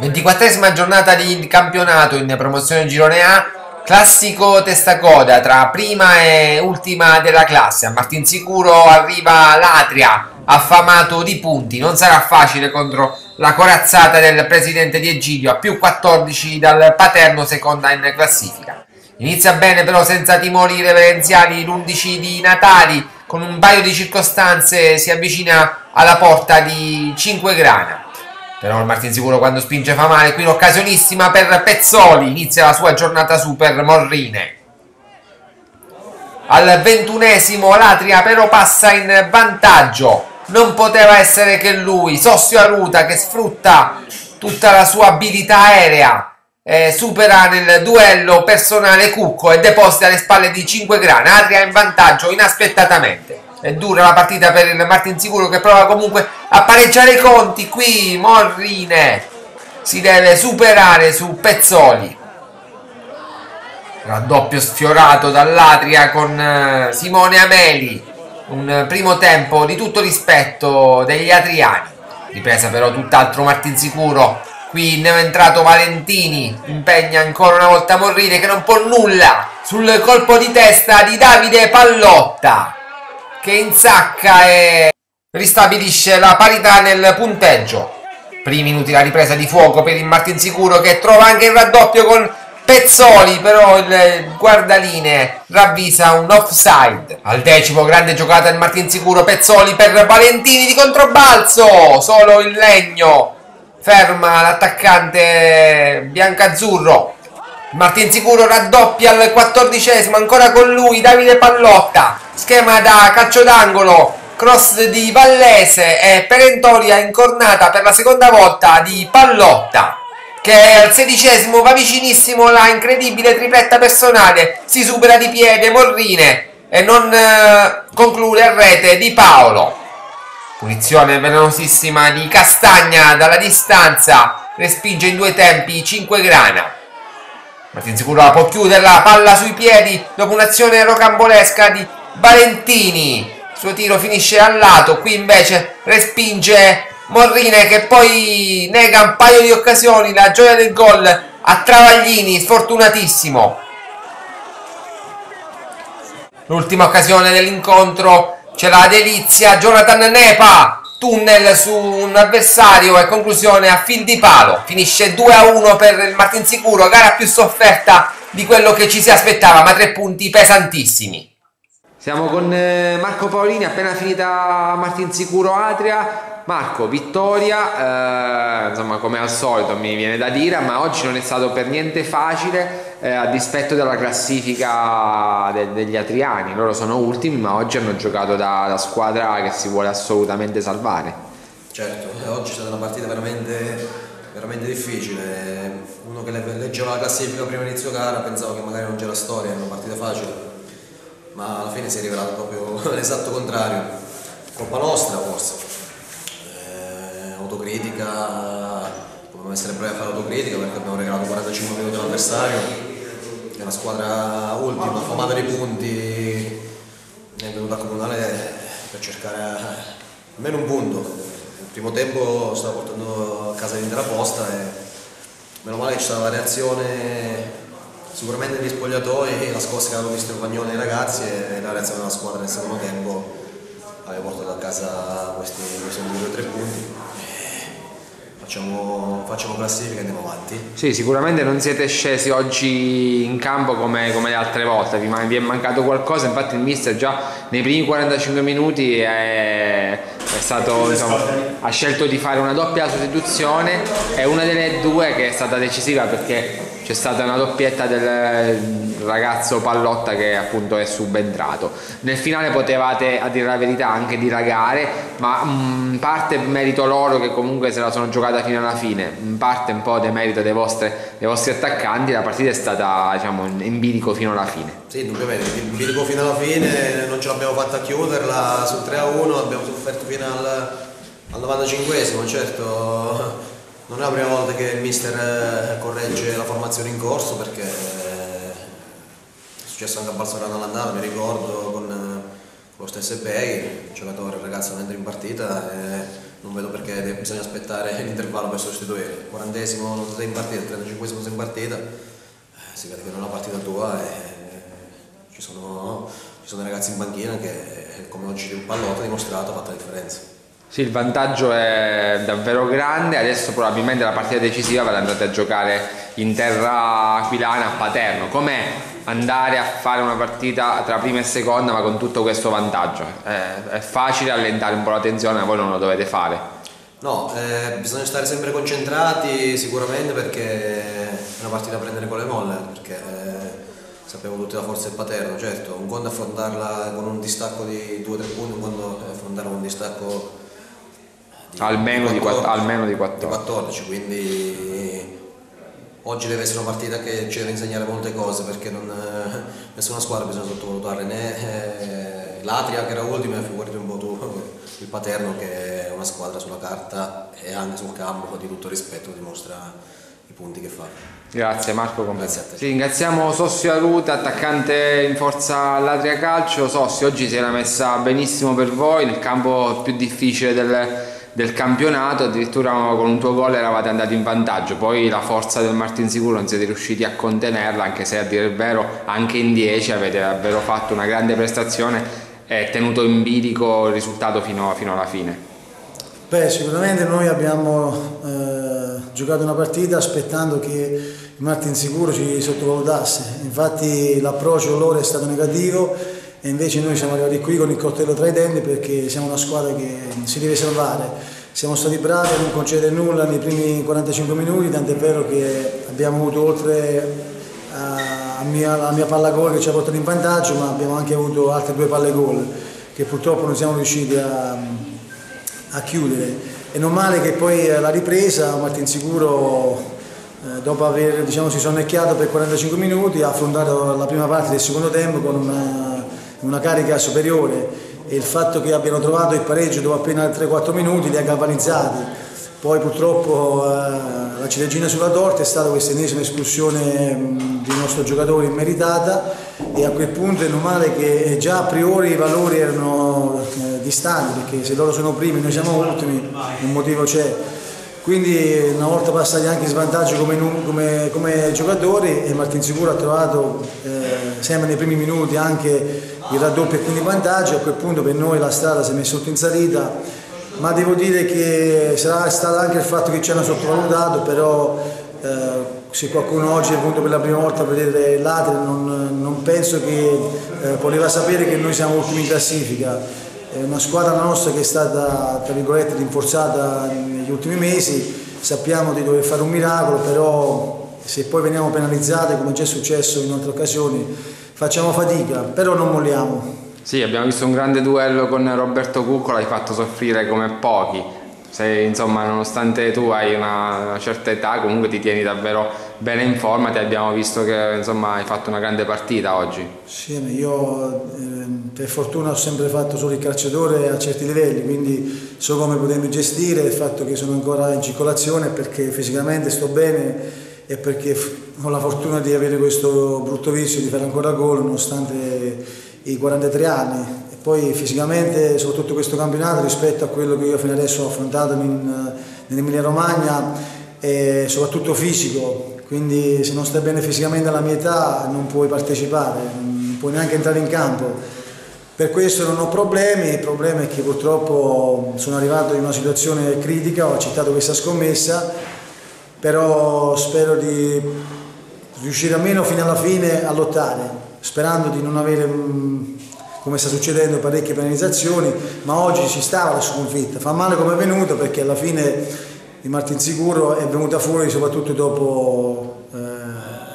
24esima giornata di campionato in promozione girone A, classico testacoda tra prima e ultima della classe. A Martinsicuro arriva l'Atria, affamato di punti. Non sarà facile contro la corazzata del presidente di Egidio, a più 14 dal Paterno, seconda in classifica. Inizia bene però senza timori reverenziali l'11 di Natali, con un paio di circostanze si avvicina alla porta di 5 grana. Però il Martin Sicuro quando spinge fa male. Qui l'occasionissima per Pezzoli. Inizia la sua giornata super Morrine. Al ventunesimo l'Atria però passa in vantaggio. Non poteva essere che lui, Sossio Aruta, che sfrutta tutta la sua abilità aerea. Eh, supera nel duello personale Cucco e deposita le spalle di 5 grana. Atria in vantaggio inaspettatamente. È dura la partita per il Martin Sicuro che prova comunque a pareggiare i conti. Qui Morrine si deve superare su Pezzoli. Raddoppio sfiorato dall'Atria con eh, Simone Ameli. Un primo tempo di tutto rispetto degli Atriani. Ripresa però tutt'altro Martin Sicuro. Qui ne è entrato Valentini. Impegna ancora una volta Morrine che non può nulla sul colpo di testa di Davide Pallotta che insacca e ristabilisce la parità nel punteggio. Primi minuti la ripresa di fuoco per il Martinsicuro che trova anche il raddoppio con Pezzoli, però il guardaline ravvisa un offside. Al decimo grande giocata del Martinsicuro, Pezzoli per Valentini di controbalzo, solo il legno ferma l'attaccante biancazzurro. Martinsicuro raddoppia al quattordicesimo, ancora con lui Davide Pallotta. Schema da calcio d'angolo cross di Vallese e perentoria incornata per la seconda volta di Pallotta che al sedicesimo va vicinissimo la incredibile tripletta personale. Si supera di piede Morrine e non eh, conclude a rete di Paolo. Punizione velenosissima di Castagna dalla distanza respinge in due tempi 5 grana Martin Sicuro può chiudere la palla sui piedi dopo un'azione rocambolesca di Valentini. Il suo tiro finisce al lato qui invece respinge Morrine che poi nega un paio di occasioni. La gioia del gol a Travaglini sfortunatissimo. L'ultima occasione dell'incontro c'è la delizia Jonathan Nepa tunnel su un avversario e conclusione a fil di palo. Finisce 2 a 1 per il Martinsicuro gara più sofferta di quello che ci si aspettava ma tre punti pesantissimi siamo con eh, Marco Paolini, appena finita Martin Sicuro Atria. Marco, vittoria, eh, insomma come al solito mi viene da dire, ma oggi non è stato per niente facile eh, a dispetto della classifica de degli Atriani. Loro sono ultimi, ma oggi hanno giocato da, da squadra che si vuole assolutamente salvare. Certo, eh, oggi è stata una partita veramente, veramente difficile. Uno che leggeva la classifica prima inizio gara pensava che magari non c'era storia, era una partita facile ma alla fine si è rivelato proprio l'esatto contrario, colpa nostra forse, eh, autocritica, dobbiamo essere bravi a fare autocritica perché abbiamo regalato 45 minuti all'avversario, è una squadra ultima, affamata di punti, è venuta a comunale per cercare almeno un punto, il primo tempo stava portando a casa l'intera posta e meno male che c'è stata la reazione sicuramente negli spogliatoi la scossa che avevano visto il Romagnoli e i ragazzi e la reazione della squadra nel secondo tempo aveva portato a casa questi, questi due o tre punti Facciamo, facciamo, classifica e andiamo avanti. Sì, sicuramente non siete scesi oggi in campo come, come le altre volte, vi, vi, è mancato qualcosa, infatti il mister già nei primi 45 minuti è, è stato, insomma, ha scelto di fare una doppia sostituzione e una delle due che è stata decisiva perché c'è stata una doppietta del ragazzo Pallotta che appunto è subentrato. Nel finale potevate, a dire la verità, anche dilagare, ma in parte merito loro che comunque se la sono giocata fino alla fine, in parte un po' demerito dei, vostre, dei vostri attaccanti, la partita è stata diciamo, in bilico fino alla fine. Sì, indubbiamente, in bilico fino alla fine, non ce l'abbiamo fatta a chiuderla sul 3-1, abbiamo sofferto fino al, al 95esimo, certo non è la prima volta che il mister eh, corregge la formazione in corso perché è successo anche a Balsorano all'andata, mi ricordo con, lo stesso Ebei, giocatore ragazzo che entra in partita e non vedo perché bisogna aspettare l'intervallo per sostituire. 40esimo non sei in partita, 35esimo sei in partita, eh, si vede che non è una partita tua e eh, ci sono, ci sono ragazzi in banchina che come oggi un pallotto ha dimostrato ha fatto la differenza. Sì, il vantaggio è davvero grande, adesso probabilmente la partita decisiva ve andate a giocare in terra aquilana a Paterno. Com'è andare a fare una partita tra prima e seconda ma con tutto questo vantaggio? È facile allentare un po' la tensione, ma voi non lo dovete fare. No, eh, bisogna stare sempre concentrati sicuramente perché è una partita da prendere con le molle, perché eh, sappiamo tutti la forza del Paterno, certo, un conto affrontarla con un distacco di 2-3 punti, un conto affrontarla con un distacco di, almeno, di 14, di, almeno di 14. 14, quindi oggi deve essere una partita che ci deve insegnare molte cose perché non, nessuna squadra bisogna sottovalutare né eh, l'Atria che era ultima figurati un po' tu il Paterno che è una squadra sulla carta e anche sul campo di tutto rispetto dimostra i punti che fa grazie Marco grazie a te. Sì, ringraziamo Sossio Aruta attaccante in forza all'Atria Calcio Sossio oggi si era messa benissimo per voi nel campo più difficile del del campionato addirittura con un tuo gol eravate andati in vantaggio. Poi la forza del Martin Sicuro non siete riusciti a contenerla anche se a dire il vero anche in 10 avete davvero fatto una grande prestazione e tenuto in bilico il risultato fino, fino alla fine. Beh, sicuramente noi abbiamo eh, giocato una partita aspettando che Martin Sicuro ci sottovalutasse. Infatti l'approccio loro è stato negativo e invece noi siamo arrivati qui con il coltello tra i denti perché siamo una squadra che si deve salvare. Siamo stati bravi a non concedere nulla nei primi 45 minuti, tant'è vero che abbiamo avuto oltre a mia, alla mia palla gol che ci ha portato in vantaggio, ma abbiamo anche avuto altre due palle gol che purtroppo non siamo riusciti a, a chiudere. E non male che poi la ripresa, Martin Sicuro eh, dopo aver diciamo, si sonnecchiato per 45 minuti ha affrontato la prima parte del secondo tempo con una una carica superiore e il fatto che abbiano trovato il pareggio dopo appena 3-4 minuti li ha galvanizzati. Poi purtroppo eh, la ciliegina sulla torta è stata questa ennesima espulsione mh, di nostro giocatore immeritata e a quel punto è normale che già a priori i valori erano eh, distanti perché se loro sono primi noi siamo ultimi un motivo c'è quindi una volta passati anche in svantaggio come, come, come giocatori e Martin Sicuro ha trovato eh, sempre nei primi minuti anche il raddoppio e quindi vantaggio, a quel punto per noi la strada si è messa tutto in salita, ma devo dire che sarà stato anche il fatto che ci hanno sottovalutato, però eh, se qualcuno oggi è venuto per la prima volta a vedere l'Atri non, non, penso che eh, voleva sapere che noi siamo ultimi in classifica. È una squadra nostra che è stata tra virgolette rinforzata negli ultimi mesi, sappiamo di dover fare un miracolo, però se poi veniamo penalizzati come già è successo in altre occasioni facciamo fatica, però non molliamo. Sì, abbiamo visto un grande duello con Roberto Cuccola, hai fatto soffrire come pochi. Sei, insomma, nonostante tu hai una, una, certa età, comunque ti tieni davvero bene in forma, ti abbiamo visto che insomma, hai fatto una grande partita oggi. Sì, io eh, per fortuna ho sempre fatto solo il calciatore a certi livelli, quindi so come potermi gestire, il fatto che sono ancora in circolazione perché fisicamente sto bene e perché ho la fortuna di avere questo brutto vizio di fare ancora gol nonostante i 43 anni. E poi fisicamente soprattutto questo campionato rispetto a quello che io fino adesso ho affrontato in, in Emilia Romagna è soprattutto fisico. Quindi se non stai bene fisicamente alla mia età non puoi partecipare non puoi neanche entrare in campo. Per questo non ho problemi, il problema è che purtroppo sono arrivato in una situazione critica, ho accettato questa scommessa però spero di riuscire almeno fino alla fine a lottare, sperando di non avere, mm, come sta succedendo, parecchie penalizzazioni, ma oggi ci stava la sconfitta, fa male come è venuto perché alla fine il Martin Sicuro è venuta fuori soprattutto dopo eh,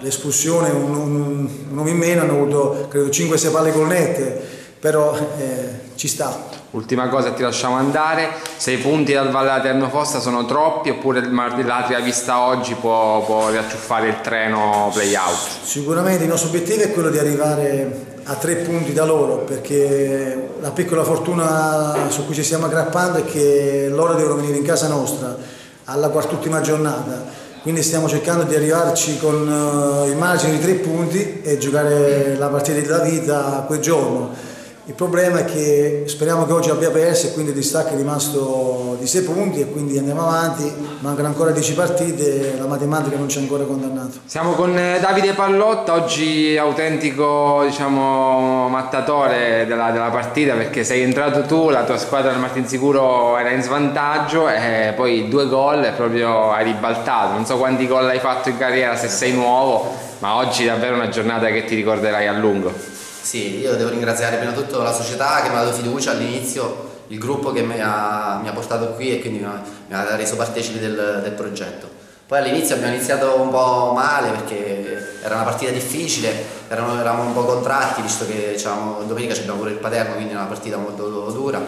l'espulsione, un, un, un, uomo in meno, hanno avuto credo 5-6 palle col nette, però eh, ci sta. Ultima cosa ti lasciamo andare, se i punti dal Valle Laterno Fossa sono troppi oppure l'Atria vista oggi può, può riacciuffare il treno play-out? Sicuramente il nostro obiettivo è quello di arrivare a tre punti da loro perché la piccola fortuna su cui ci stiamo aggrappando è che loro devono venire in casa nostra alla quart'ultima giornata. Quindi stiamo cercando di arrivarci con uh, il margine di tre punti e giocare la partita della vita quel giorno Il problema è che speriamo che oggi abbia perso e quindi il distacco è rimasto di 6 punti e quindi andiamo avanti, mancano ancora 10 partite la matematica non ci ha ancora condannato. Siamo con eh, Davide Pallotta, oggi autentico diciamo, mattatore della, della, partita perché sei entrato tu, la tua squadra del Martinsicuro era in svantaggio e poi due gol e proprio hai ribaltato, non so quanti gol hai fatto in carriera se sei nuovo, ma oggi è davvero una giornata che ti ricorderai a lungo. Sì, io devo ringraziare prima di tutto la società che mi ha dato fiducia all'inizio, il gruppo che mi ha, mi ha, portato qui e quindi mi ha, mi ha reso partecipe del, del, progetto. Poi all'inizio abbiamo iniziato un po' male perché era una partita difficile, erano, eravamo un po' contratti visto che diciamo, domenica abbiamo pure il Paterno, quindi è una partita molto dura.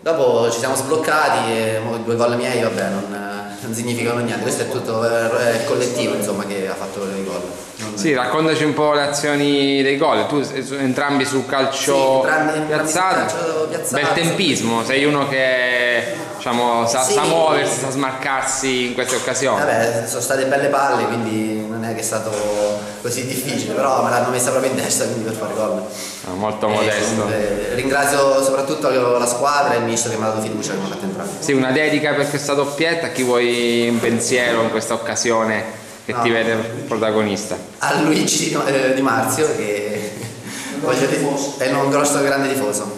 Dopo ci siamo sbloccati e due gol miei vabbè non, non significano niente, questo è tutto il collettivo insomma, che ha fatto i gol. Sì, raccontaci un po' le azioni dei gol, tu entrambi sul calcio, sì, entrambi, piazzato, calcio piazzato, bel tempismo, sei uno che diciamo, sa, sì. sa, muoversi, sa smarcarsi in queste occasioni. Vabbè, sono state belle palle, quindi non è che è stato così difficile, però me l'hanno messa proprio in testa quindi per fare gol. Ah, molto modesto. Eh, ringrazio soprattutto la squadra e il misto che mi ha dato fiducia che mi ha fatto entrare. Sì, una dedica per questa doppietta, a chi vuoi un pensiero in questa occasione che no. ti vede protagonista? A Luigi di, eh, di Marzio che è un grosso grande tifoso.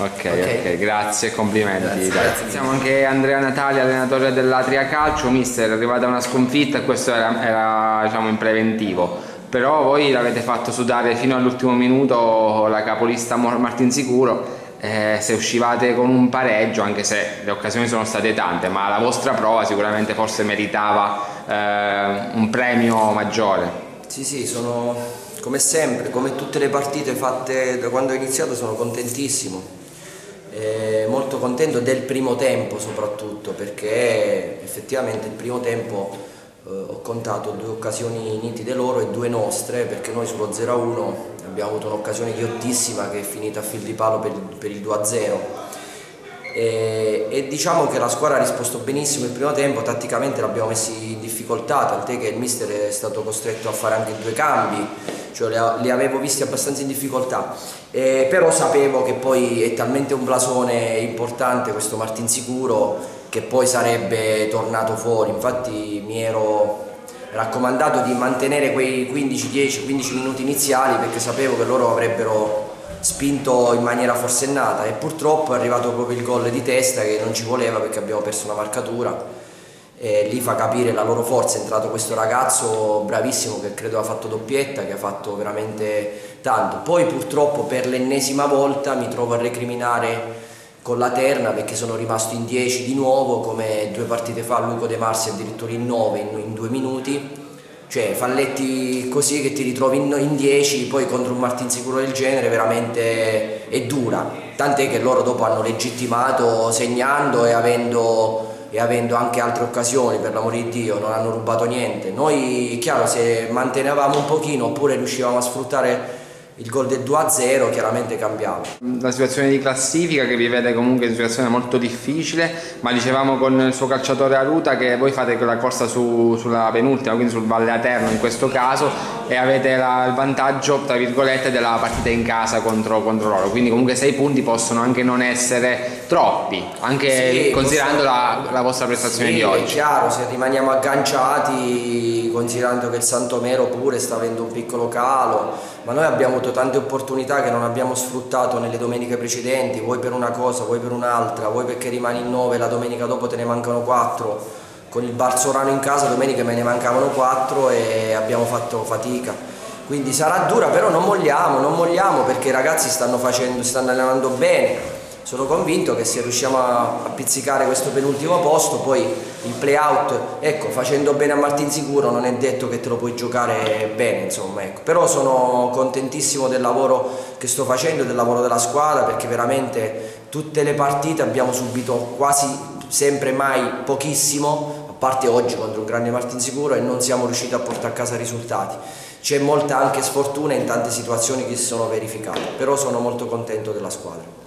Ok, ok, okay grazie, complimenti. Grazie, grazie. Siamo anche Andrea Natali, allenatore dell'Atria Calcio, mister, è arrivata una sconfitta e questo era, era diciamo, in preventivo. Però voi l'avete fatto sudare fino all'ultimo minuto la capolista Martin Sicuro eh, se uscivate con un pareggio, anche se le occasioni sono state tante, ma la vostra prova sicuramente forse meritava eh, un premio maggiore. Sì, sì, sono come sempre, come tutte le partite fatte da quando ho iniziato, sono contentissimo eh, molto contento del primo tempo soprattutto perché effettivamente il primo tempo eh, ho contato due occasioni nitide loro e due nostre perché noi sullo 0-1 abbiamo avuto un'occasione ghiottissima che è finita a fil di palo per, per il 2-0 e, e, diciamo che la squadra ha risposto benissimo il primo tempo, tatticamente l'abbiamo messi in difficoltà, tant'è che il mister è stato costretto a fare anche due cambi, cioè li, li avevo visti abbastanza in difficoltà, eh, però sapevo che poi è talmente un blasone importante questo Martin Sicuro che poi sarebbe tornato fuori, infatti mi ero raccomandato di mantenere quei 15-10-15 minuti iniziali perché sapevo che loro avrebbero spinto in maniera forsennata e purtroppo è arrivato proprio il gol di testa che non ci voleva perché abbiamo perso una marcatura. E lì fa capire la loro forza è entrato questo ragazzo bravissimo che credo ha fatto doppietta che ha fatto veramente tanto. Poi purtroppo per l'ennesima volta mi trovo a recriminare con la terna perché sono rimasto in 10 di nuovo come due partite fa Luco De Marsi addirittura in 9 in, in due minuti cioè falletti così che ti ritrovi in 10 poi contro un Martin sicuro del genere veramente è dura. Tant'è che loro dopo hanno legittimato segnando e avendo, e avendo anche altre occasioni per l'amore di Dio non hanno rubato niente. Noi chiaro se mantenevamo un pochino oppure riuscivamo a sfruttare il gol del 2-0 chiaramente cambiava. La situazione di classifica che vi vede comunque in situazione molto difficile, ma dicevamo con il suo calciatore Aruta che voi fate quella corsa su, sulla penultima, quindi sul Valle Aterno in questo caso, e avete la, il vantaggio, tra virgolette, della partita in casa contro, contro loro, quindi comunque 6 punti possono anche non essere troppi, anche sì, considerando la, la, vostra prestazione sì, di oggi. È chiaro, se rimaniamo agganciati, considerando che il Santomero pure sta avendo un piccolo calo, ma noi abbiamo avuto tante opportunità che non abbiamo sfruttato nelle domeniche precedenti, vuoi per una cosa, vuoi per un'altra, vuoi perché rimani in 9, la domenica dopo te ne mancano 4, con il Barsorano in casa domenica me ne mancavano 4 e abbiamo fatto fatica. Quindi sarà dura, però non molliamo, non molliamo perché i ragazzi stanno, facendo, stanno allenando bene, sono convinto che se riusciamo a, pizzicare questo penultimo posto poi il play out ecco facendo bene a Martin Sicuro non è detto che te lo puoi giocare bene insomma ecco. Però sono contentissimo del lavoro che sto facendo del lavoro della squadra perché veramente tutte le partite abbiamo subito quasi sempre mai pochissimo a parte oggi contro un grande Martin Sicuro e non siamo riusciti a portare a casa risultati. C'è molta anche sfortuna in tante situazioni che si sono verificate però sono molto contento della squadra